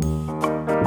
Música